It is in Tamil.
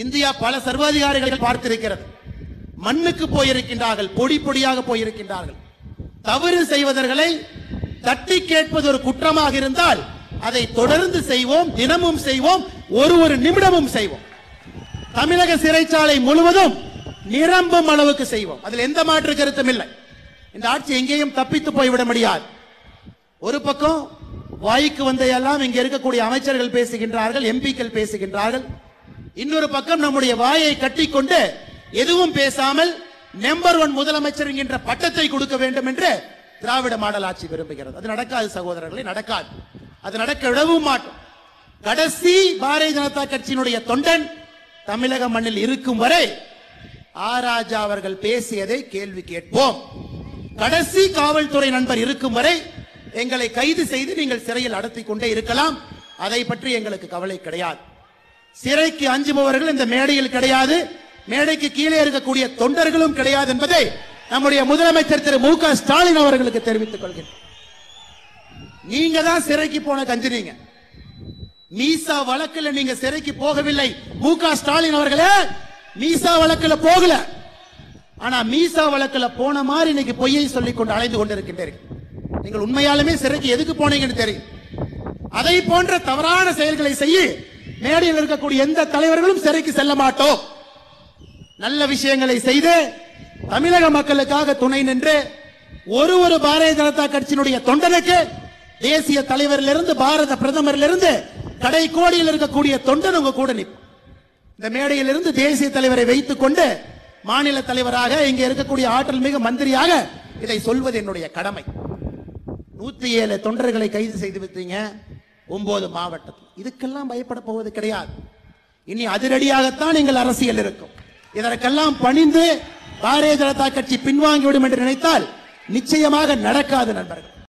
இந்தியா பல சர்வாதிகாரிகள் பார்த்திருக்கிறது. மண்ணுக்கு போயிருக்கின்றார்கள் பொடி பொடியாக போயிருக்கின்றார்கள். தவறு செய்வதர்களை தட்டி கேட்பது ஒரு குற்றமாக இருந்தால் அதை தொடர்ந்து செய்வோம் தினமும் செய்வோம் ஒரு ஒரு நிமிடமும் செய்வோம். தமிழக சிறைச்சாலை முழுவதும் நிரம்பும் அளவுக்கு செய்வோம். அதில் எந்த மாற்று கருத்தும் இல்லை. இந்த ஆட்சி எங்கேயும் தப்பித்து போய்விட முடியாது. ஒரு பக்கம் வாய்க்கு வந்தையெல்லாம் இங்க இருக்கக்கூடிய அமைச்சர்கள் பேசுகின்றார்கள் எம்பிக்கள் பேசுகின்றார்கள். இன்னொரு பக்கம் நம்முடைய வாயை கட்டிக்கொண்டு எதுவும் பேசாமல் நம்பர் ஒன் முதலமைச்சர் என்கின்ற பட்டத்தை கொடுக்க வேண்டும் என்று திராவிட மாடல் ஆட்சி விரும்புகிறது. அது நடக்காது சகோதரர்களே நடக்காது. அது நடக்க விடவும் மாட்டோம். கடைசி பாரதிய ஜனதா கட்சியினுடைய தொண்டன் தமிழக மண்ணில் இருக்கும் வரை ஆராஜா அவர்கள் பேசியதை கேள்வி கேட்போம். கடைசி காவல்துறை நண்பர் இருக்கும் வரை எங்களை கைது செய்து நீங்கள் சிறையில் அடத்திக் கொண்டே இருக்கலாம். அதை பற்றி எங்களுக்கு கவலை கிடையாது. சிறைக்கு அஞ்சுபவர்கள் இந்த மேடையில் கிடையாது. மேடைக்கு கீழே இருக்கக்கூடிய தொண்டர்களும் கிடையாது என்பதை நம்முடைய முதலமைச்சர் திரு மு க ஸ்டாலின் அவர்களுக்கு தெரிவித்துக் கொள்கிறேன். நீங்க தான் சிறைக்கு போன கஞ்சினீங்க. மீசா வழக்கில் நீங்க சிறைக்கு போகவில்லை. மு க ஸ்டாலின் அவர்களே மீசா வழக்கில் போகல. ஆனா மீசா வழக்கில் போன மாதிரி இன்னைக்கு பொய்யை சொல்லிக் கொண்டு அலைந்து கொண்டிருக்கின்றீர்கள். நீங்கள் உண்மையாலுமே சிறைக்கு எதுக்கு போனீங்கன்னு தெரியும். அதை போன்ற தவறான செயல்களை செய்ய மேடையில் இருக்கக்கூடிய எந்த தலைவர்களும் சிறைக்கு செல்ல மாட்டோம். நல்ல விஷயங்களை செய்து தமிழக மக்களுக்காக துணை நின்று ஒரு ஒரு பாரதிய ஜனதா கட்சியினுடைய தொண்டனுக்கு தேசிய தலைவரிலிருந்து பாரத பிரதமரிலிருந்து கடை கோடியில் இருக்கக்கூடிய தொண்டன் உங்க கூட நிற்கும் இந்த மேடையிலிருந்து தேசிய தலைவரை வைத்துக் கொண்டு மாநில தலைவராக இங்க இருக்கக்கூடிய ஆற்றல் மிகு மந்திரியாக இதை சொல்வது என்னுடைய கடமை. நூத்தி ஏழு தொண்டர்களை கைது செய்து விட்டீங்க. ஒன்பது மாவட்டத்தில். இதுக்கெல்லாம் பயப்பட போவது கிடையாது. இனி அதிரடியாகத்தான் எங்கள் அரசியல் இருக்கும். இதற்கெல்லாம் பணிந்து பாரதிய ஜனதா கட்சி பின்வாங்கிவிடும் என்று நினைத்தால் நிச்சயமாக நடக்காது நண்பர்கள்.